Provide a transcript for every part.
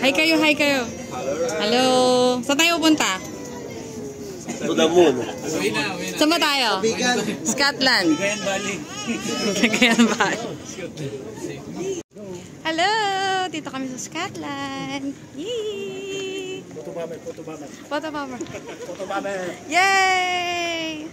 Hi kayo, hi kayo. Hello. Saan tayo pupunta? To the moon. Saan ba tayo? Scotland. Cagayan Valley. Cagayan Valley. Hello! Dito kami sa Scotland. Yay! Photo bomber, photo bomber. Photo bomber. Photo bomber. Yay!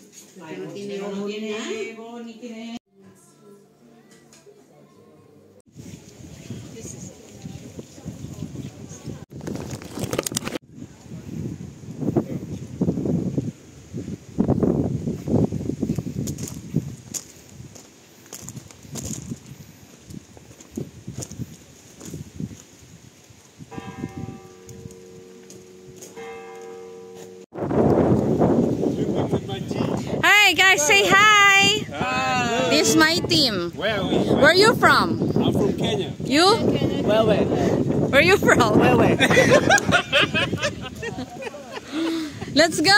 no, tiene ego, tiene ego, ni tiene say hi. Hi. This is my team. Where are we? Where, Where are you from? I'm from Kenya. You? Kenya. Where are you from? Let's go.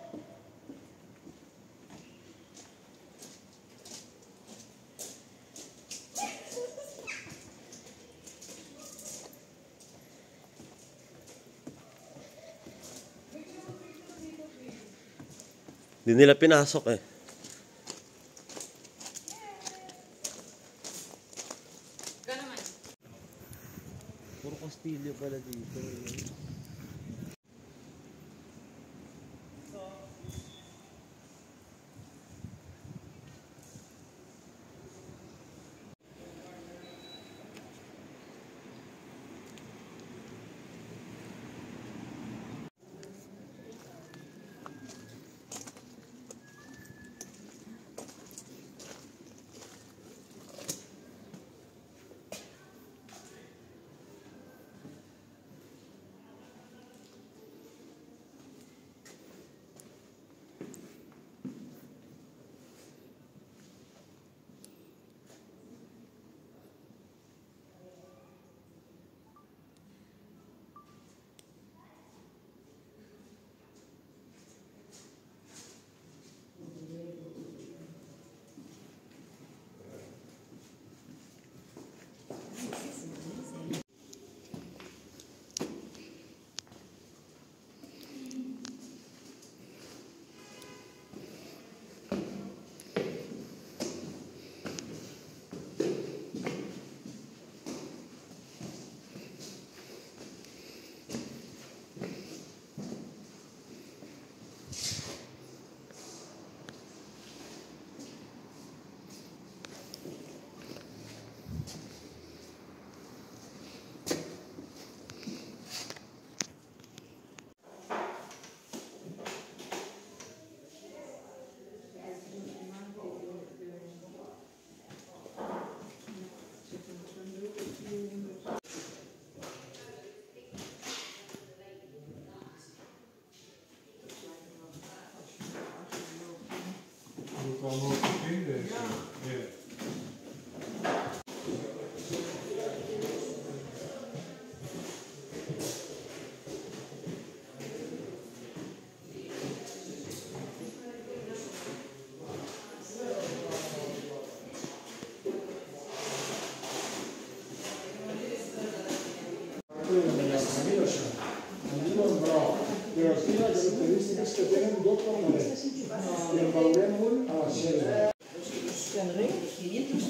Hindi nila pinasok eh. from what we did there. Yeah. yeah. клиентам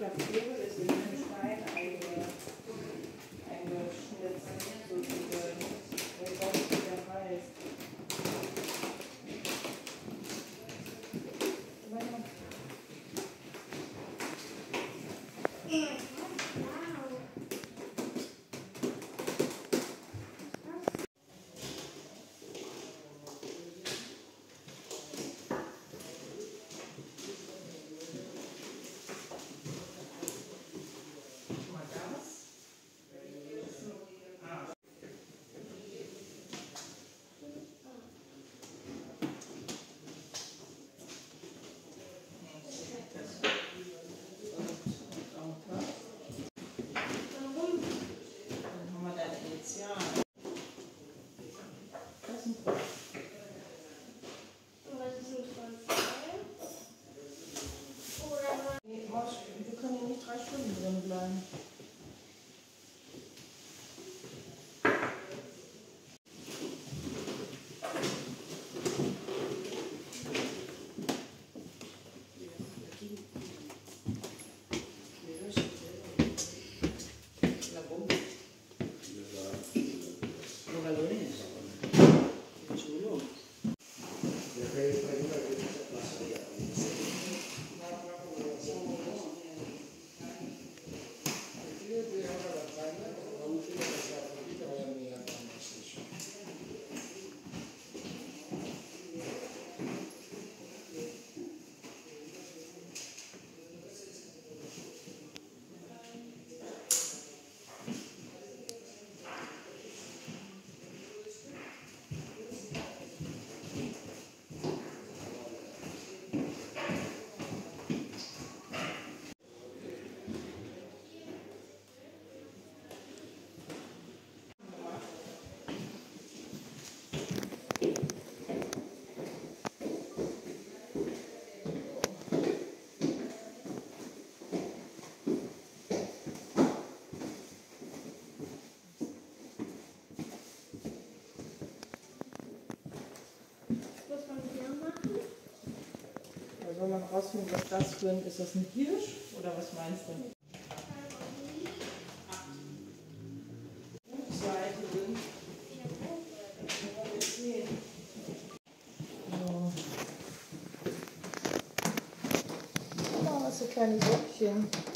welcher Vogel ist in diesem Stein eingeschnitzt, so diese Gott der Hals. Yeah. soll man rausfinden, was das für ein, ist das ein Hirsch oder was meinst du? Damit? So. Oh, was für kleine Säckchen.